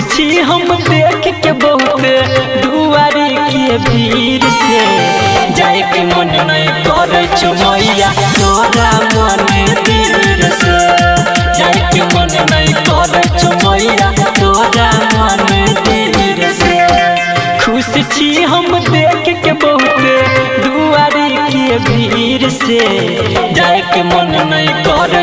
छी हम देख के बहुत दुआरी के भीड़ से। जाए के मन नहीं करे छो मैया, तोरा मन तीर से। जाए के मन नहीं करे छो मैया, तोरा मन तीर से। खुश छी हम देख के बहुत दुआरी के भीड़ से। जाए के मन नहीं करे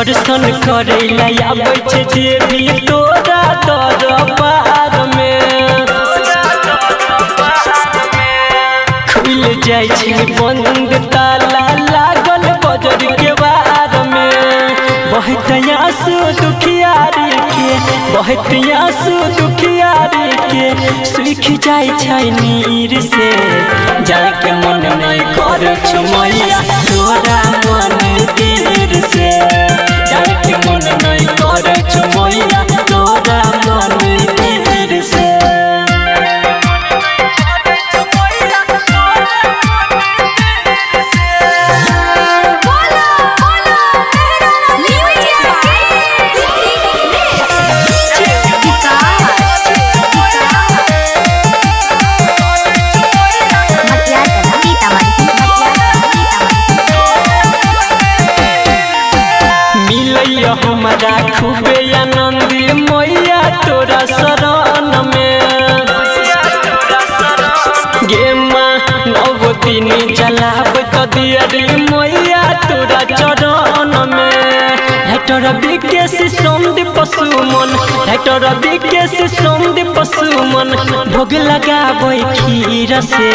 दर्शन करे आबै छै देवी तोरा दरबार में। खुल जाइ छै बंद ताला, लागल बजर के बार में। बहुत आँसू दुखियारी के बहुत आँसू दुखियारी के सुख छै नीर से जाए के मन नहीं कर छो हमरा खूबे आनंद मैया तोरा शरण में गे नव दिन जलाब त दियरी मैया तोरा चरण में हेटर विकेश सौंद पशुमन हेटर विकेश सौंद पशुमन भोग लगाबै खीर से